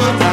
Mama.